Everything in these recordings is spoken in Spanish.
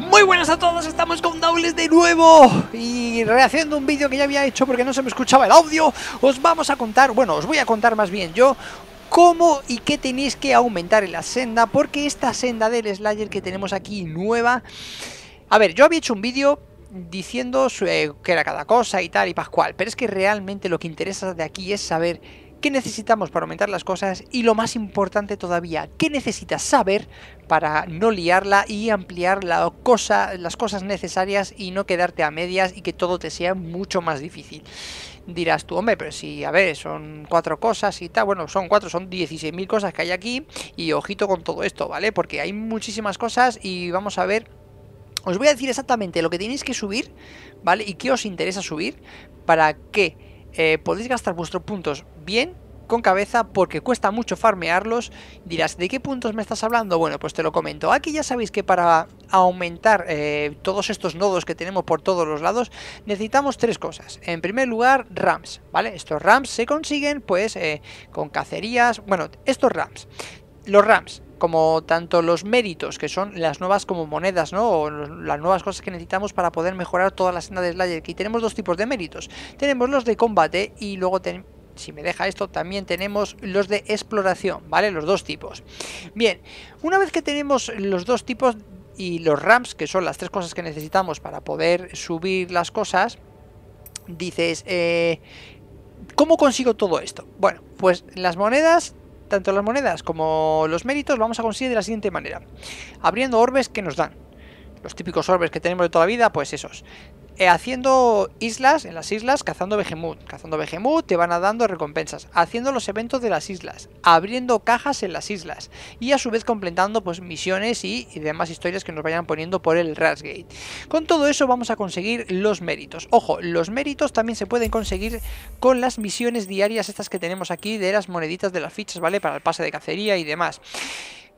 Muy buenas a todos, estamos con Daules de nuevo. Y rehaciendo un vídeo que ya había hecho porque no se me escuchaba el audio Os vamos a contar, bueno, os voy a contar más bien yo Cómo y qué tenéis que aumentar en la senda Porque esta senda del Slayer que tenemos aquí nueva A ver, yo había hecho un vídeo diciendo eh, qué era cada cosa y tal y pascual Pero es que realmente lo que interesa de aquí es saber qué necesitamos para aumentar las cosas y lo más importante todavía, qué necesitas saber para no liarla y ampliar las cosas necesarias y no quedarte a medias y que todo te sea mucho más difícil. Dirás tú, hombre, pero si, a ver, son cuatro cosas y tal, bueno, son cuatro, son 16.000 cosas que hay aquí y ojito con todo esto, ¿vale? Porque hay muchísimas cosas y vamos a ver os voy a decir exactamente lo que tenéis que subir, ¿vale? Y qué os interesa subir para que eh, podéis gastar vuestros puntos bien con cabeza porque cuesta mucho farmearlos. Dirás, ¿de qué puntos me estás hablando? Bueno, pues te lo comento. Aquí ya sabéis que para aumentar eh, todos estos nodos que tenemos por todos los lados, necesitamos tres cosas. En primer lugar, rams, ¿vale? Estos rams se consiguen pues eh, con cacerías, bueno, estos rams. Los rams, como tanto los méritos, que son las nuevas como monedas, ¿no? O las nuevas cosas que necesitamos para poder mejorar toda la senda de Slayer. Aquí tenemos dos tipos de méritos. Tenemos los de combate y luego tenemos si me deja esto, también tenemos los de exploración, ¿vale? Los dos tipos. Bien, una vez que tenemos los dos tipos y los ramps, que son las tres cosas que necesitamos para poder subir las cosas, dices, eh, ¿cómo consigo todo esto? Bueno, pues las monedas tanto las monedas como los méritos vamos a conseguir de la siguiente manera. Abriendo orbes que nos dan. Los típicos orbes que tenemos de toda la vida, pues esos. Eh, haciendo islas, en las islas, cazando Behemoth. Cazando Behemoth te van a dando recompensas. Haciendo los eventos de las islas. Abriendo cajas en las islas. Y a su vez completando pues misiones y, demás historias que nos vayan poniendo por el Rasgate. Con todo eso vamos a conseguir los méritos. Ojo, los méritos también se pueden conseguir con las misiones diarias estas que tenemos aquí de las moneditas de las fichas, ¿vale? Para el pase de cacería y demás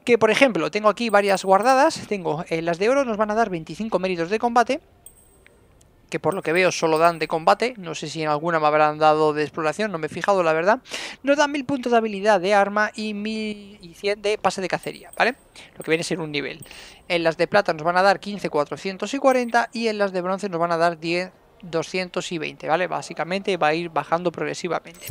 que por ejemplo tengo aquí varias guardadas, tengo eh, las de oro nos van a dar 25 méritos de combate, que por lo que veo solo dan de combate, no sé si en alguna me habrán dado de exploración, no me he fijado la verdad, nos dan 1000 puntos de habilidad de arma y 1100 de pase de cacería, ¿vale? Lo que viene a ser un nivel. En las de plata nos van a dar 15, 440 y en las de bronce nos van a dar 10, 220, ¿vale? Básicamente va a ir bajando progresivamente.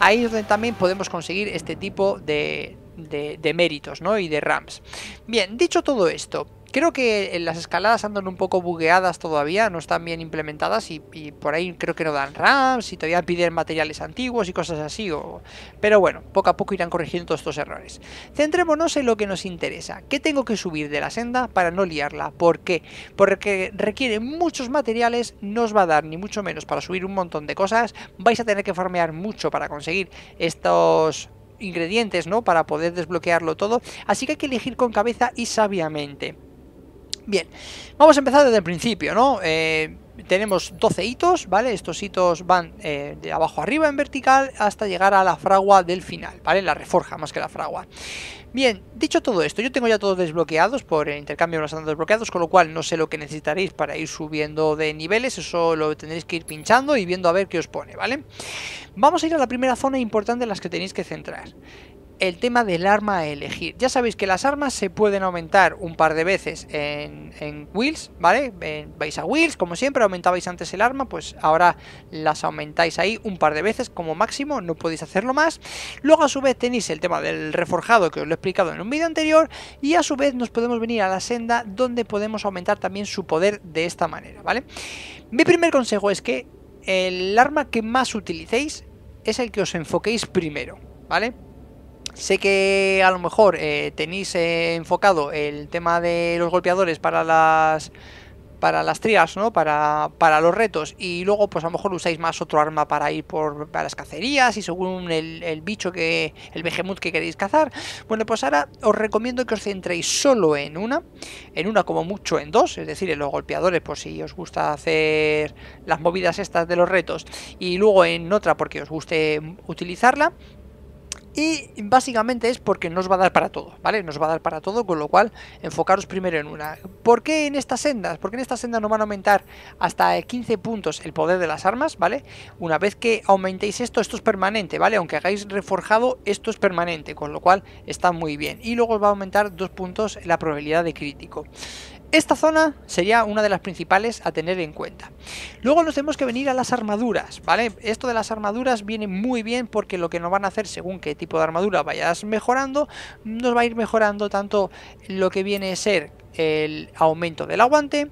Ahí es donde también podemos conseguir este tipo de, de, de méritos, ¿no? Y de rams. Bien, dicho todo esto, Creo que las escaladas andan un poco bugueadas todavía, no están bien implementadas y, por ahí creo que no dan RAMs y todavía piden materiales antiguos y cosas así. Pero bueno, poco a poco irán corrigiendo todos estos errores. Centrémonos en lo que nos interesa. ¿Qué tengo que subir de la senda para no liarla? ¿Por qué? Porque requiere muchos materiales, no os va a dar ni mucho menos para subir un montón de cosas. Vais a tener que farmear mucho para conseguir estos ingredientes, ¿no? Para poder desbloquearlo todo. Así que hay que elegir con cabeza y sabiamente. Bien, vamos a empezar desde el principio, ¿no? Eh, tenemos 12 hitos, ¿vale? Estos hitos van eh, de abajo arriba en vertical hasta llegar a la fragua del final, ¿vale? La reforja más que la fragua. Bien, dicho todo esto, yo tengo ya todos desbloqueados por intercambio los desbloqueados, con lo cual no sé lo que necesitaréis para ir subiendo de niveles, eso lo tendréis que ir pinchando y viendo a ver qué os pone, ¿vale? Vamos a ir a la primera zona importante en las que tenéis que centrar el tema del arma a elegir. Ya sabéis que las armas se pueden aumentar un par de veces en, en Wheels, ¿vale? vais a Wheels, como siempre, aumentabais antes el arma, pues ahora las aumentáis ahí un par de veces como máximo, no podéis hacerlo más. Luego a su vez tenéis el tema del reforjado que os lo he explicado en un vídeo anterior y a su vez nos podemos venir a la senda donde podemos aumentar también su poder de esta manera, ¿vale? Mi primer consejo es que el arma que más utilicéis es el que os enfoquéis primero, ¿vale? Sé que a lo mejor eh, tenéis eh, enfocado el tema de los golpeadores para las para las trías, ¿no? Para, para, los retos y luego pues a lo mejor usáis más otro arma para ir por las cacerías y según el, bicho que el behemoth que queréis cazar. Bueno, pues ahora os recomiendo que os centréis solo en una, en una como mucho en dos, es decir, en los golpeadores por si os gusta hacer las movidas estas de los retos y luego en otra porque os guste utilizarla y básicamente es porque nos va a dar para todo, ¿vale? Nos va a dar para todo, con lo cual enfocaros primero en una. ¿Por qué en estas sendas? Porque en estas sendas nos van a aumentar hasta 15 puntos el poder de las armas, ¿vale? Una vez que aumentéis esto, esto es permanente, ¿vale? Aunque hagáis reforjado, esto es permanente, con lo cual está muy bien. Y luego os va a aumentar dos puntos la probabilidad de crítico. Esta zona sería una de las principales a tener en cuenta. Luego nos tenemos que venir a las armaduras, ¿vale? Esto de las armaduras viene muy bien porque lo que nos van a hacer según qué tipo de armadura vayas mejorando, nos va a ir mejorando tanto lo que viene a ser el aumento del aguante,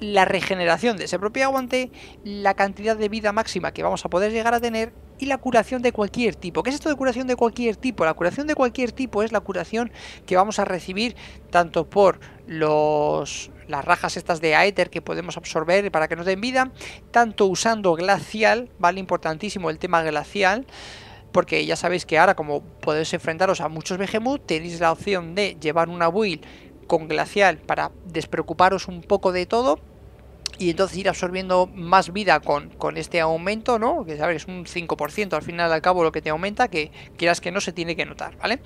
la regeneración de ese propio aguante, la cantidad de vida máxima que vamos a poder llegar a tener y la curación de cualquier tipo. ¿Qué es esto de curación de cualquier tipo? La curación de cualquier tipo es la curación que vamos a recibir tanto por los las rajas estas de Aether que podemos absorber para que nos den vida, tanto usando glacial, vale importantísimo el tema glacial, porque ya sabéis que ahora como podéis enfrentaros a muchos Behemoth, tenéis la opción de llevar una build con glacial para despreocuparos un poco de todo y entonces ir absorbiendo más vida con, con este aumento, ¿no? Que sabes, es un 5% al final al cabo lo que te aumenta, que quieras que no se tiene que notar, ¿vale?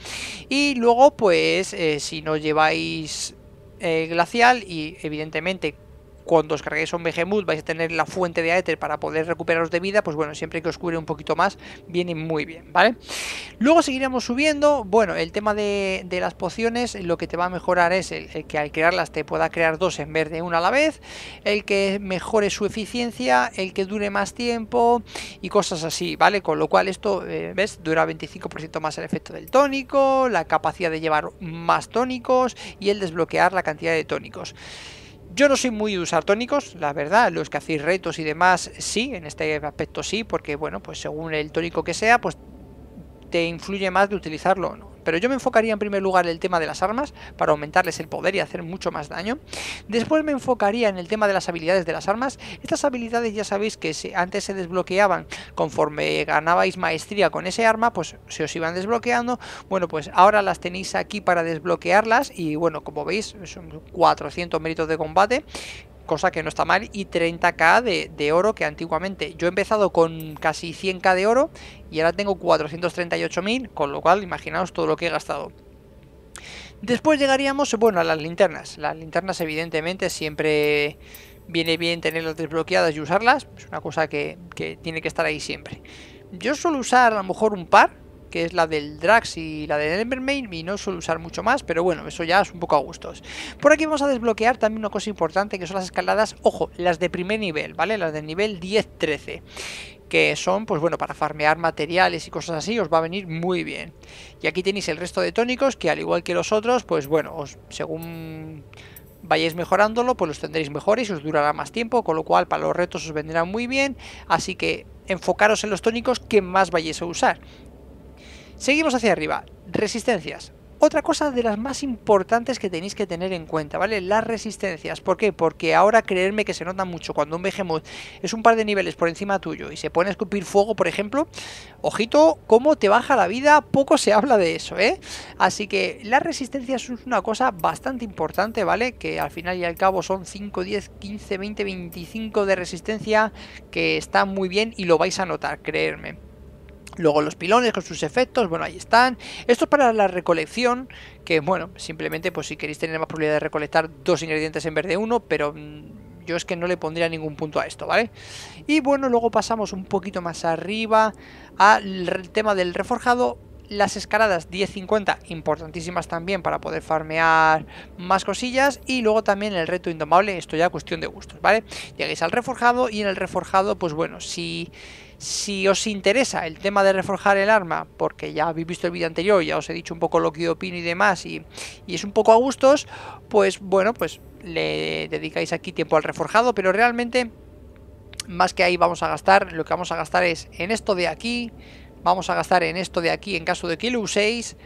Y luego, pues, eh, si no lleváis eh, glacial y evidentemente cuando os carguéis un Behemoth vais a tener la fuente de Aether para poder recuperaros de vida, pues bueno, siempre que os cure un poquito más, viene muy bien, ¿vale? Luego seguiremos subiendo, bueno, el tema de, las pociones, lo que te va a mejorar es el, que al crearlas te pueda crear dos en vez de una a la vez, el que mejore su eficiencia, el que dure más tiempo y cosas así, ¿vale? Con lo cual esto, eh, ¿ves? Dura 25% más el efecto del tónico, la capacidad de llevar más tónicos y el desbloquear la cantidad de tónicos. Yo no soy muy de usar tónicos, la verdad, los que hacéis retos y demás sí, en este aspecto sí, porque bueno, pues según el tónico que sea, pues te influye más de utilizarlo o no. Pero yo me enfocaría en primer lugar en el tema de las armas, para aumentarles el poder y hacer mucho más daño. Después me enfocaría en el tema de las habilidades de las armas. Estas habilidades ya sabéis que antes se desbloqueaban conforme ganabais maestría con ese arma, pues se os iban desbloqueando. Bueno, pues ahora las tenéis aquí para desbloquearlas y bueno, como veis, son 400 méritos de combate cosa que no está mal, y 30k de, de, oro, que antiguamente yo he empezado con casi 100k de oro y ahora tengo 438.000, con lo cual imaginaos todo lo que he gastado. Después llegaríamos, bueno, a las linternas. Las linternas evidentemente siempre viene bien tenerlas desbloqueadas y usarlas, es una cosa que, que tiene que estar ahí siempre. Yo suelo usar a lo mejor un par, que es la del Drax y la del Embermain, y no suelo usar mucho más, pero bueno, eso ya es un poco a gustos. Por aquí vamos a desbloquear también una cosa importante, que son las escaladas, ojo, las de primer nivel, ¿vale? Las del nivel 10-13 que son, pues bueno, para farmear materiales y cosas así, os va a venir muy bien. Y aquí tenéis el resto de tónicos, que al igual que los otros, pues bueno, según vayáis mejorándolo, pues los tendréis mejores y os durará más tiempo, con lo cual para los retos os vendrán muy bien, así que enfocaros en los tónicos que más vayáis a usar. Seguimos hacia arriba. Resistencias. Otra cosa de las más importantes que tenéis que tener en cuenta, ¿vale? Las resistencias. ¿Por qué? Porque ahora creerme que se nota mucho cuando un Behemoth es un par de niveles por encima tuyo y se pone a escupir fuego, por ejemplo, ojito, cómo te baja la vida, poco se habla de eso, ¿eh? Así que las resistencias es una cosa bastante importante, ¿vale? Que al final y al cabo son 5, 10, 15, 20, 25 de resistencia que está muy bien y lo vais a notar, creerme. Luego los pilones con sus efectos, bueno, ahí están. Esto es para la recolección, que bueno, simplemente pues si queréis tener más probabilidad de recolectar dos ingredientes en vez de uno, pero mm, yo es que no le pondría ningún punto a esto, ¿vale? Y bueno, luego pasamos un poquito más arriba al tema del reforjado. Las escaladas 10-50, importantísimas también para poder farmear más cosillas. Y luego también el reto indomable, esto ya cuestión de gustos, ¿vale? Lleguéis al reforjado y en el reforjado, pues bueno, si si os interesa el tema de reforjar el arma, porque ya habéis visto el vídeo anterior, ya os he dicho un poco lo que opino y demás, y, es un poco a gustos, pues bueno, pues le dedicáis aquí tiempo al reforjado, pero realmente, más que ahí vamos a gastar, lo que vamos a gastar es en esto de aquí, vamos a gastar en esto de aquí en caso de que lo uséis,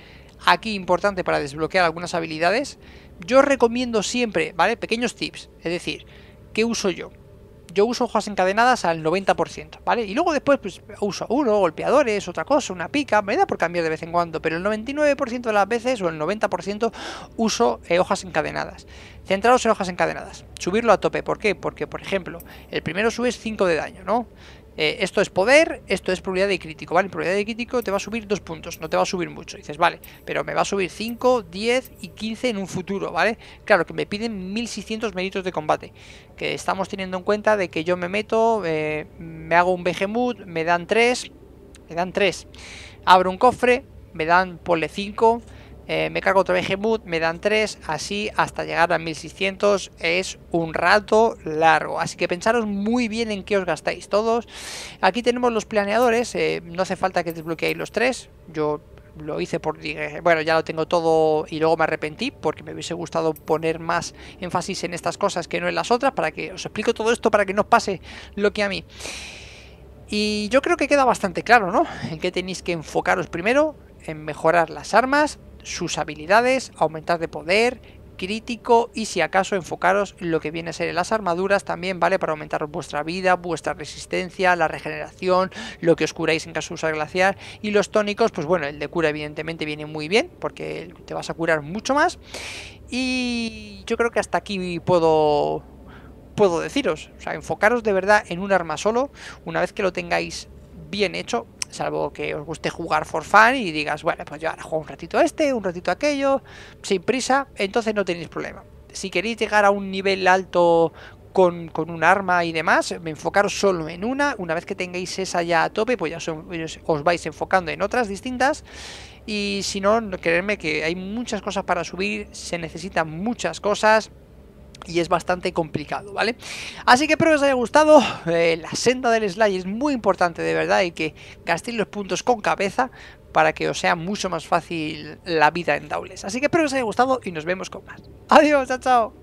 aquí importante para desbloquear algunas habilidades, yo recomiendo siempre, ¿vale? Pequeños tips, es decir, ¿qué uso yo? Yo uso hojas encadenadas al 90%, ¿vale? Y luego después pues uso uno, golpeadores, otra cosa, una pica, me da por cambiar de vez en cuando, pero el 99% de las veces o el 90% uso eh, hojas encadenadas. Centrados en hojas encadenadas, subirlo a tope, ¿por qué? Porque, por ejemplo, el primero subes 5 de daño, ¿no? Eh, esto es poder, esto es probabilidad de crítico, ¿vale? Probabilidad de crítico te va a subir dos puntos, no te va a subir mucho. dices, vale, pero me va a subir 5, 10 y 15 en un futuro, ¿vale? Claro, que me piden 1600 méritos de combate. Que estamos teniendo en cuenta de que yo me meto, eh, me hago un Behemoth, me dan 3, me dan 3. Abro un cofre, me dan, ponle 5 eh, me cargo otro Behemoth, me dan 3, así hasta llegar a 1600 es un rato largo. Así que pensaros muy bien en qué os gastáis todos. Aquí tenemos los planeadores, eh, no hace falta que desbloqueéis los tres. Yo lo hice por bueno ya lo tengo todo y luego me arrepentí porque me hubiese gustado poner más énfasis en estas cosas que no en las otras para que os explico todo esto para que no os pase lo que a mí y yo creo que queda bastante claro no en qué tenéis que enfocaros primero en mejorar las armas sus habilidades aumentar de poder crítico y si acaso enfocaros en lo que viene a ser en las armaduras también vale para aumentar vuestra vida, vuestra resistencia, la regeneración, lo que os curáis en caso de usar glaciar. Y los tónicos, pues bueno, el de cura evidentemente viene muy bien porque te vas a curar mucho más. Y yo creo que hasta aquí puedo puedo deciros, o sea, enfocaros de verdad en un arma solo, una vez que lo tengáis bien hecho, salvo que os guste jugar for fun y digas, bueno, pues yo ahora juego un ratito este, un ratito aquello, sin prisa, entonces no tenéis problema. Si queréis llegar a un nivel alto con, un arma y demás, enfocaros solo en una, una vez que tengáis esa ya a tope, pues ya os vais enfocando en otras distintas. Y si no, creedme que hay muchas cosas para subir, se necesitan muchas cosas, y es bastante complicado, ¿vale? Así que espero que os haya gustado, eh, la senda del slide es muy importante de verdad y que gastéis los puntos con cabeza para que os sea mucho más fácil la vida en Daules. Así que espero que os haya gustado y nos vemos con más. Adiós, chao, chao.